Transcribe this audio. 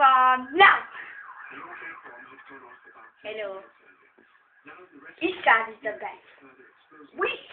microphone now. Hello. This side is the best? Which